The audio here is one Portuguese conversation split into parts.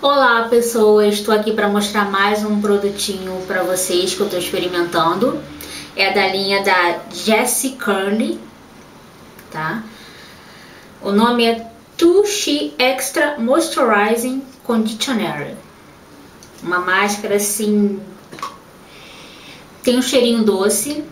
Olá pessoas, estou aqui para mostrar mais um produtinho para vocês que eu estou experimentando. É da linha da Jessie Curly, tá? O nome é Tushi Extra Moisturizing Conditioner. Uma máscara assim, tem um cheirinho doce.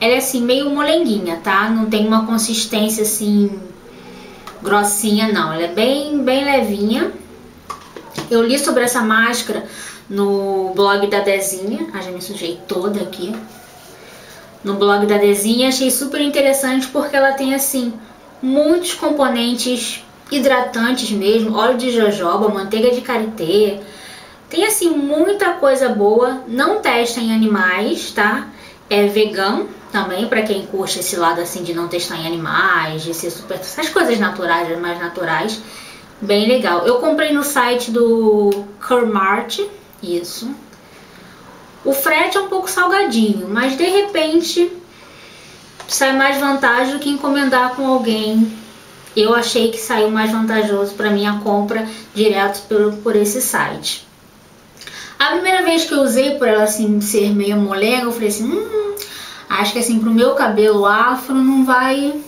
Ela é assim meio molenguinha, tá? Não tem uma consistência assim grossinha não, ela é bem bem levinha eu li sobre essa máscara no blog da Dezinha. Ah, já me sujei toda aqui. No blog da Dezinha, achei super interessante porque ela tem assim muitos componentes hidratantes mesmo, óleo de jojoba, manteiga de karité. Tem assim muita coisa boa, não testa em animais, tá? É vegan também, para quem curte esse lado assim de não testar em animais, de ser super... essas coisas naturais, mais naturais. Bem legal. Eu comprei no site do Kermart, isso. O frete é um pouco salgadinho, mas de repente sai mais vantagem do que encomendar com alguém. Eu achei que saiu mais vantajoso para minha compra direto por, por esse site. A primeira vez que eu usei por ela assim ser meio molenga, eu falei assim, hum, acho que assim pro meu cabelo afro não vai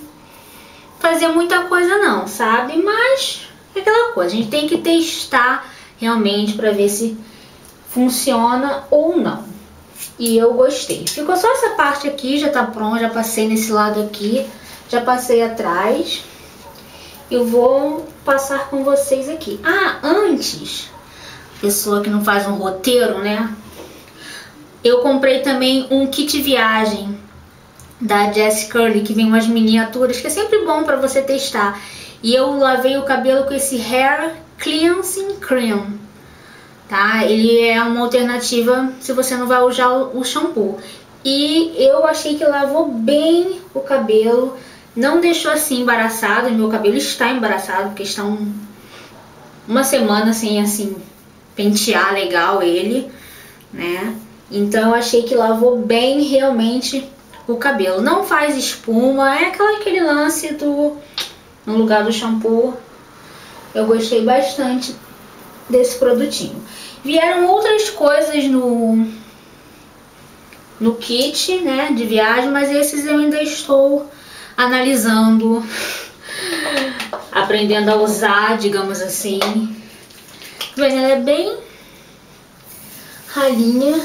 fazer muita coisa não, sabe? Mas é aquela coisa, a gente tem que testar realmente para ver se funciona ou não. E eu gostei. Ficou só essa parte aqui, já tá pronta, já passei nesse lado aqui, já passei atrás. Eu vou passar com vocês aqui. Ah, antes, pessoa que não faz um roteiro, né? Eu comprei também um kit viagem da Jess Curly, que vem umas miniaturas, que é sempre bom para você testar. E eu lavei o cabelo com esse Hair Cleansing Cream, tá? Ele é uma alternativa se você não vai usar o shampoo. E eu achei que lavou bem o cabelo, não deixou assim embaraçado, meu cabelo está embaraçado, porque está um, uma semana sem assim pentear legal ele, né? Então eu achei que lavou bem realmente o cabelo. Não faz espuma, é aquele lance do no lugar do shampoo. Eu gostei bastante desse produtinho. Vieram outras coisas no, no kit, né, de viagem, mas esses eu ainda estou analisando, aprendendo a usar, digamos assim. Vendo, ela é bem ralinha.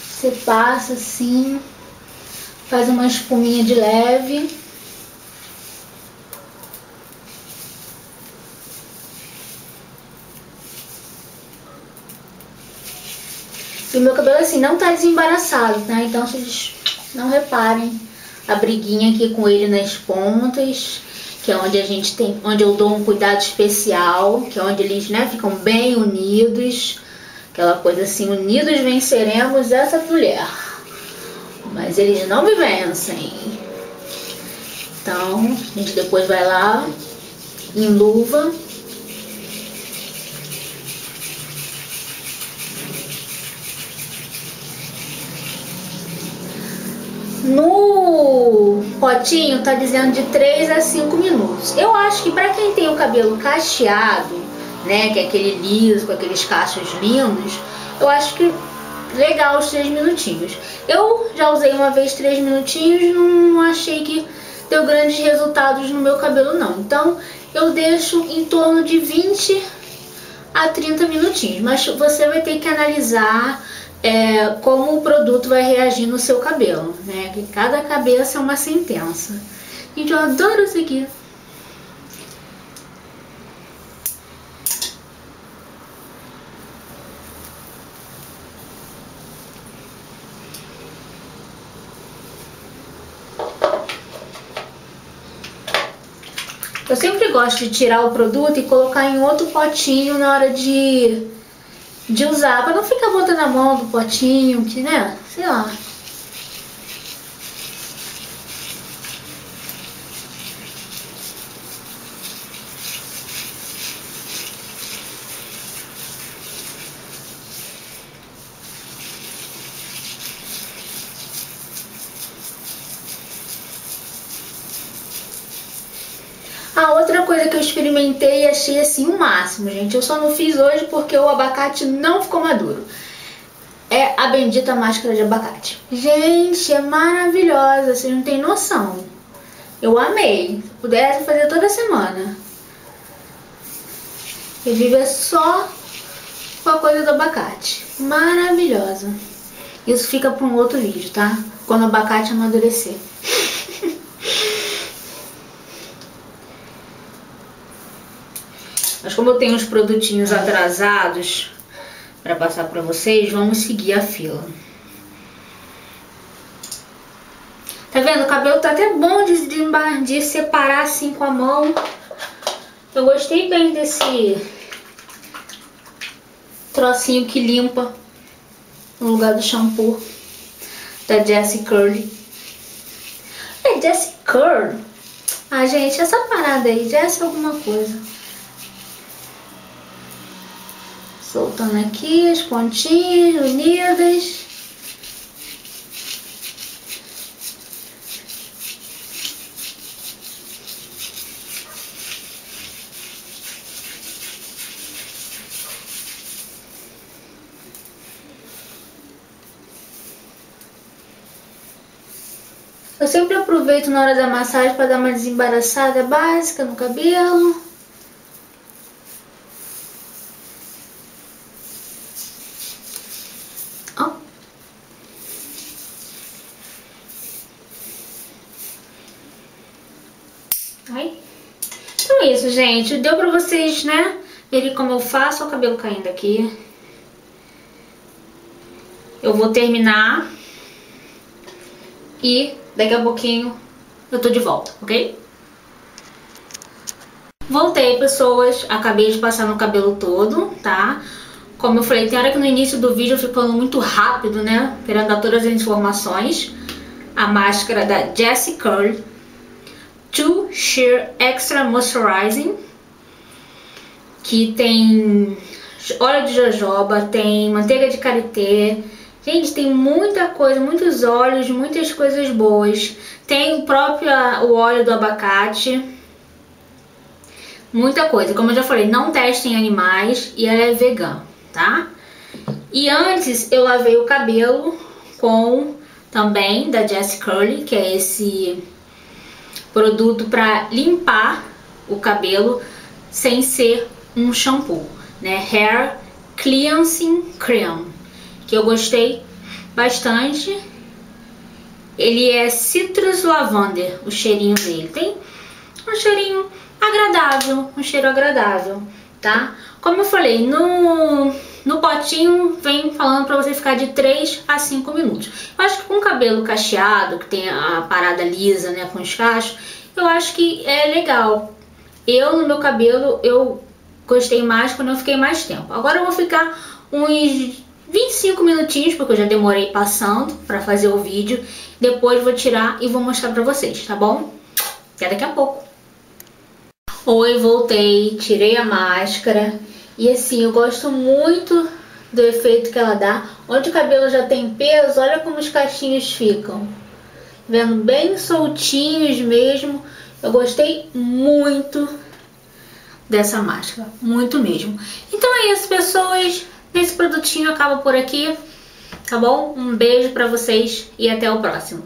Você passa assim, faz uma espuminha de leve. E meu cabelo assim não tá desembaraçado, tá? Então vocês não reparem a briguinha aqui com ele nas pontas, que é onde a gente tem, onde eu dou um cuidado especial, que é onde eles, né, ficam bem unidos. Aquela coisa assim, unidos venceremos essa mulher. Mas eles não me vencem. Então, a gente depois vai lá em luva No potinho tá dizendo de 3 a 5 minutos. Eu acho que para quem tem o cabelo cacheado, né, que é aquele liso, com aqueles cachos lindos, eu acho que legal os 3 minutinhos. Eu já usei uma vez 3 minutinhos, não achei que deu grandes resultados no meu cabelo não. Então eu deixo em torno de 20 a 30 minutinhos, mas você vai ter que analisar é, como o produto vai reagir no seu cabelo, né? Que cada cabeça é uma sentença. Gente, eu adoro isso aqui. Eu sempre gosto de tirar o produto e colocar em outro potinho na hora de de usar, para não ficar botando a mão no potinho, que, né? Sei lá. A outra coisa que eu experimentei e achei assim o máximo, gente. Eu só não fiz hoje porque o abacate não ficou maduro. É a bendita máscara de abacate. Gente, é maravilhosa, vocês não tem noção. Eu amei. Se pudesse fazer toda semana. E viver só com a coisa do abacate. Maravilhosa. Isso fica para um outro vídeo, tá? Quando o abacate amadurecer. Mas como eu tenho os produtinhos atrasados para passar para vocês, vamos seguir a fila. Tá vendo? O cabelo tá até bom de, de, de separar assim com a mão. Eu gostei bem desse trocinho que limpa no lugar do shampoo da Jessie Curly. É Jessie Curl. Ah, gente, essa parada aí, Jessie alguma coisa. Soltando aqui as pontinhas unidas. Eu sempre aproveito na hora da massagem para dar uma desembaraçada básica no cabelo. Ai. Então é isso, gente. Deu pra vocês, né? Verem como eu faço o cabelo caindo aqui. Eu vou terminar. E daqui a pouquinho eu tô de volta, ok? Voltei, pessoas. Acabei de passar no cabelo todo, tá? Como eu falei, tem hora que no início do vídeo eu fico falando muito rápido, né? Querendo dar todas as informações. A máscara da Jessie Curl Two Sheer Extra Moisturizing, que tem óleo de jojoba, tem manteiga de karité. Gente, tem muita coisa, muitos óleos, muitas coisas boas. Tem o próprio o óleo do abacate. Muita coisa. Como eu já falei, não testem animais e ela é vegana, tá? E antes eu lavei o cabelo com também da Jessie Curly, que é esse produto para limpar o cabelo sem ser um shampoo, né? Hair Cleansing Cream, que eu gostei bastante. Ele é Citrus Lavender, o cheirinho dele. Tem um cheirinho agradável, um cheiro agradável, tá? Como eu falei, no no potinho vem falando para você ficar de 3 a 5 minutos. Eu acho que com o cabelo cacheado, que tem a parada lisa, né, com os cachos, eu acho que é legal. Eu, no meu cabelo, eu gostei mais quando eu fiquei mais tempo. Agora eu vou ficar uns 25 minutinhos, porque eu já demorei passando para fazer o vídeo. Depois vou tirar e vou mostrar para vocês, tá bom? Até daqui a pouco. Oi, voltei, tirei a máscara e assim, eu gosto muito do efeito que ela dá. Onde o cabelo já tem peso, olha como os cachinhos ficam. Vendo bem soltinhos mesmo. Eu gostei muito dessa máscara, muito mesmo. Então é isso, pessoas. Esse produtinho acaba por aqui, tá bom? Um beijo pra vocês e até o próximo.